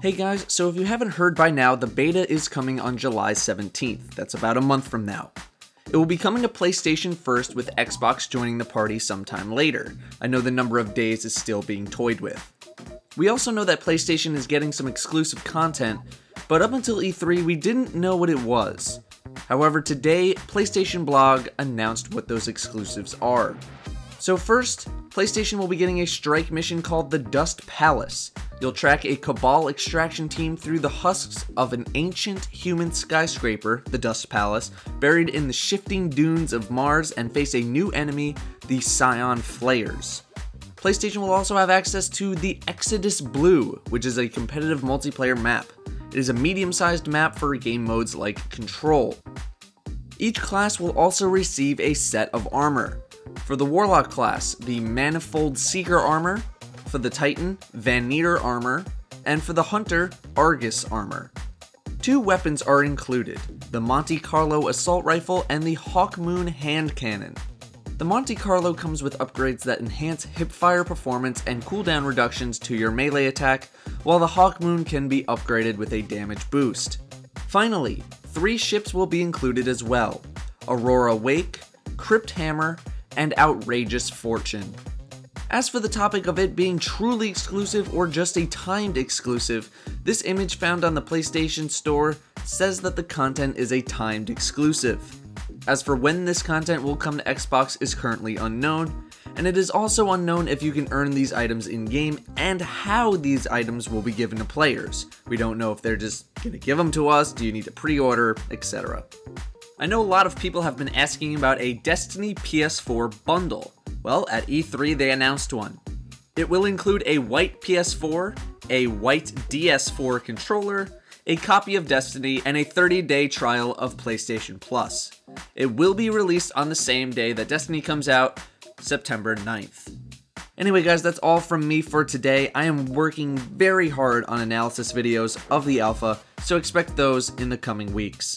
Hey guys, so if you haven't heard by now, the beta is coming on July 17th. That's about a month from now. It will be coming to PlayStation first with Xbox joining the party sometime later. I know the number of days is still being toyed with. We also know that PlayStation is getting some exclusive content, but up until E3 we didn't know what it was. However, today, PlayStation Blog announced what those exclusives are. So first, PlayStation will be getting a strike mission called the Dust Palace. You'll track a Cabal extraction team through the husks of an ancient human skyscraper, the Dust Palace, buried in the shifting dunes of Mars and face a new enemy, the Psion Flayers. PlayStation will also have access to the Exodus Blue, which is a competitive multiplayer map. It is a medium-sized map for game modes like Control. Each class will also receive a set of armor. For the Warlock class, the Manifold Seeker armor, for the Titan, Van Meter armor, and for the Hunter, Argus armor. Two weapons are included, the Monte Carlo assault rifle and the Hawkmoon hand cannon. The Monte Carlo comes with upgrades that enhance hipfire performance and cooldown reductions to your melee attack, while the Hawkmoon can be upgraded with a damage boost. Finally, three ships will be included as well, Aurora Wake, Crypt Hammer, and Outrageous Fortune. As for the topic of it being truly exclusive or just a timed exclusive, this image found on the PlayStation Store says that the content is a timed exclusive. As for when this content will come to Xbox is currently unknown, and it is also unknown if you can earn these items in-game and how these items will be given to players. We don't know if they're just gonna give them to us, do you need to pre-order, etc. I know a lot of people have been asking about a Destiny PS4 bundle. Well, at E3 they announced one. It will include a white PS4, a white DS4 controller, a copy of Destiny, and a 30 day trial of PlayStation Plus. It will be released on the same day that Destiny comes out, September 9th. Anyway, guys, that's all from me for today. I am working very hard on analysis videos of the alpha, so expect those in the coming weeks.